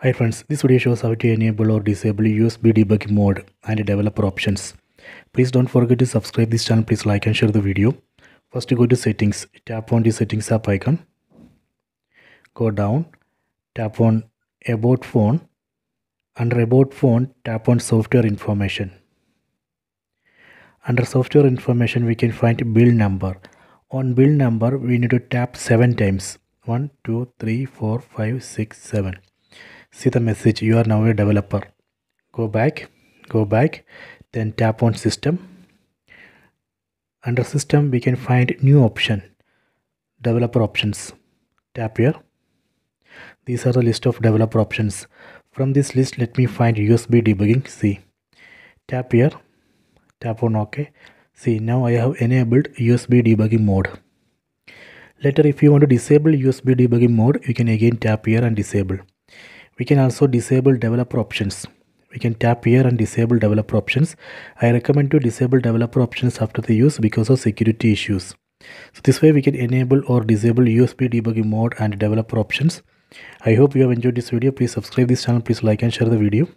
Hi friends, this video shows how to enable or disable USB debugging mode and developer options. Please don't forget to subscribe this channel. Please like and share the video. First go to settings. Tap on the settings app icon. Go down. Tap on about phone. Under about phone, tap on software information. Under software information, we can find build number. On build number, we need to tap seven times. One, two, three, four, five, six, seven. See the message. You are now a developer. Go back. Go back. Then tap on system. Under system, we can find new option. Developer options. Tap here. These are the list of developer options. From this list, let me find USB debugging. See. Tap here. Tap on OK. See, now I have enabled USB debugging mode. Later, if you want to disable USB debugging mode, you can again tap here and disable. We can also disable developer options. We can tap here and disable developer options. I recommend to disable developer options after the use because of security issues. So this way we can enable or disable USB debugging mode and developer options. I hope you have enjoyed this video. Please subscribe this channel. Please like and share the video.